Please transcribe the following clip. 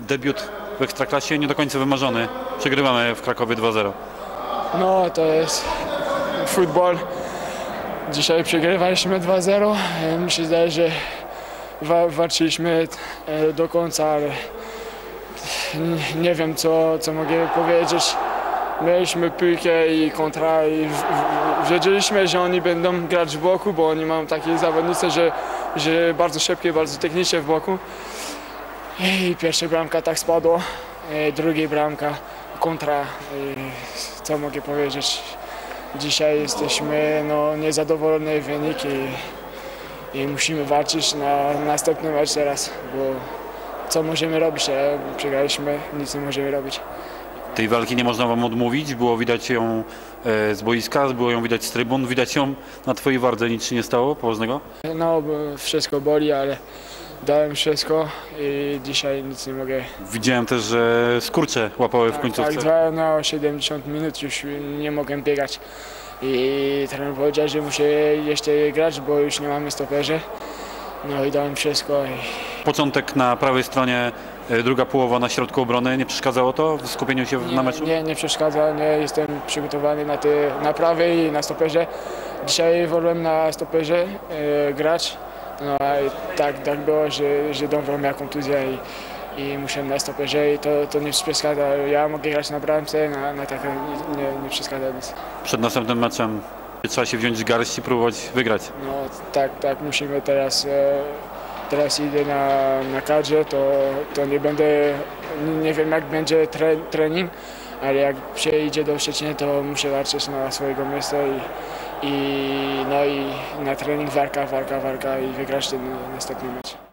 Debiut w Ekstraklasie nie do końca wymarzony. Przegrywamy w Krakowie 2-0. No, to jest futbol. Dzisiaj przegrywaliśmy 2-0. E, Mi się zdaje, że wa- walczyliśmy e, do końca, ale nie wiem, co, co mogę powiedzieć. Mieliśmy piłkę i kontra i wiedzieliśmy, że oni będą grać w boku, bo oni mają takie zawodnice, że, że bardzo szybkie, bardzo techniczne w boku. I pierwsza bramka tak spadło, e, druga bramka kontra. I co mogę powiedzieć? Dzisiaj jesteśmy no, niezadowoleni z wyniku i, i musimy walczyć na następny mecz teraz, bo co możemy robić? E, Przegraliśmy, nic nie możemy robić. Tej walki nie można wam odmówić. Było widać ją e, z boiska, było ją widać z trybun. Widać ją na twojej wardze. Nic się nie stało poważnego? No, wszystko boli, ale dałem wszystko i dzisiaj nic nie mogę. Widziałem też, że skurcze łapały w Tak, końcówce. dwa na 70 minut już nie mogę biegać. I trener powiedział, że muszę jeszcze grać, bo już nie mamy stoperzy. No i dałem wszystko. I... Początek na prawej stronie, e, druga połowa na środku obrony. Nie przeszkadzało to w skupieniu się na meczu? Nie, nie przeszkadza, nie jestem przygotowany na te naprawy i na stoperze. Dzisiaj wolałem na stoperze e, grać. No i tak, tak było, że, że Dąbrą miał kontuzję i, i musiałem na stoperze i to, to nie przeszkadza. Ja mogę grać na bramce, na, na nie, nie, nie przeszkadza nic. Przed następnym meczem trzeba się wziąć w garść i próbować wygrać. No tak, tak musimy teraz. E, teraz idę na, na kadrze, to, to nie będę, nie wiem jak będzie tre, trening, ale jak idzie do Szczecina, to muszę walczyć na swojego miejsca i, i, no i na trening walka, walka, walka i wygrać ten następny mecz.